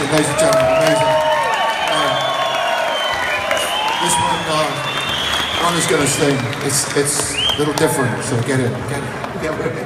ladies and gentlemen. Amazing. Uh, this one, uh, one is going to sing. It's it's a little different, so get in, get it. get it.